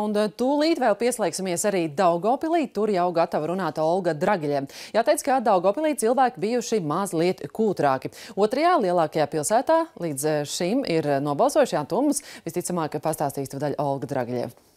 Un tūlīt vēl pieslēgsimies arī Daugopilī, tur jau gatava runāt Olga Dragiļiem. Jāteic, ka Daugopilī cilvēki bijuši mazliet kūtrāki. Otrajā lielākajā pilsētā līdz šim ir nobalsojuši Jāntumas, visticamāk, ka pastāstīs to daļu Olga Dragiļiem.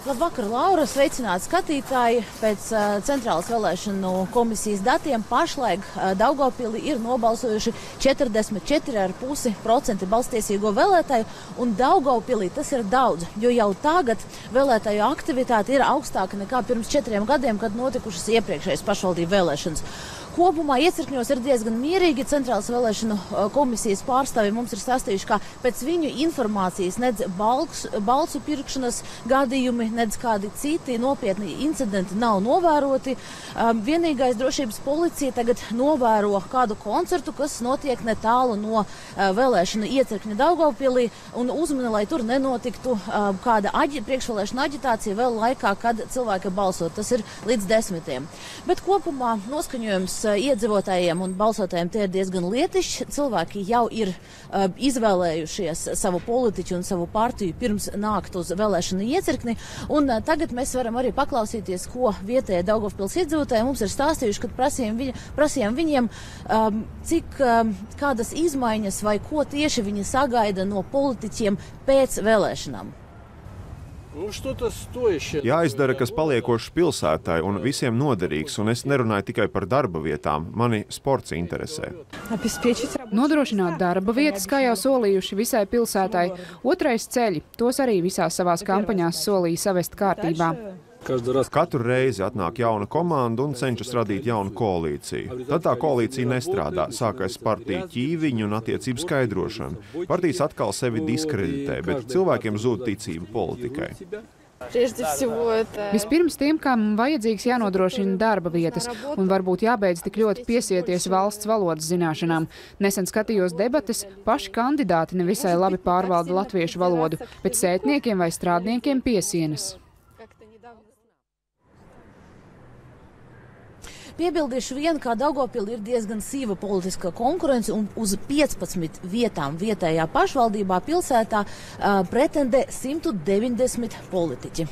Labvakar, Laura! Sveicināti skatītāji! Pēc uh, Centrālas vēlēšanu komisijas datiem pašlaik uh, Daugopili ir nobalsojuši 44,5% balstiesīgo vēlētāju, un Daugopili tas ir daudz, jo jau tagad vēlētāju aktivitāte ir augstāka nekā pirms četriem gadiem, kad notikušas iepriekšējas pašvaldību vēlēšanas. Kopumā iecirkņos ir diezgan mierīgi. Centrālas vēlēšanu komisijas pārstāvji mums ir stāstījuši, ka pēc viņu informācijas nedz balks, balsu pirkšanas gadījumi, nedz kādi citi nopietni incidenti nav novēroti. Um, vienīgais drošības policija tagad novēro kādu koncertu, kas notiek netālu no uh, vēlēšanu iecirkņa Daugavpilī un uzmina, lai tur nenotiktu uh, kāda aģi, priekšvēlēšana aģitācija vēl laikā, kad cilvēki balso. Tas ir līdz desmitiem. Bet kopumā noskaņojums iedzīvotājiem un balsotājiem tie ir diezgan lietišķi. Cilvēki jau ir uh, izvēlējušies savu politiķu un savu partiju pirms nākt uz vēlēšanu iecirkni. Un uh, tagad mēs varam arī paklausīties, ko vietējie Daugavpils iedzīvotāji mums ir stāstījuši, kad prasījām, viņa, prasījām viņiem, um, cik um, kādas izmaiņas vai ko tieši viņi sagaida no politiķiem pēc vēlēšanām. Nu. Jāizdara, kas paliekošs pilsētai un visiem noderīgs, un es nerunāju tikai par darba vietām. Mani sports interesē. Nodrošināt darba vietas, kā jau solījuši visai pilsētai. Otrais ceļi, tos arī visās savās kampaņās solīja savest kārtībā. Katru reizi atnāk jauna komanda un cenšas radīt jaunu koalīciju. Tad tā koalīcija nestrādā. Sākais partija ķīviņu un attiecību skaidrošana. Partijas atkal sevi diskreditē, bet cilvēkiem zūd ticība politikai. Vispirms tiem, kam vajadzīgs jānodrošina darba vietas un varbūt jābeidz tik ļoti piesieties valsts valodas zināšanām. Nesen skatījos debates, paši kandidāti nevisai labi pārvalda latviešu valodu, bet sētniekiem vai strādniekiem piesienas. Piebildīšu vien, ka Daugopili ir diezgan sīva politiskā konkurence un uz 15 vietām vietējā pašvaldībā pilsētā uh, pretendē 190 politiķi.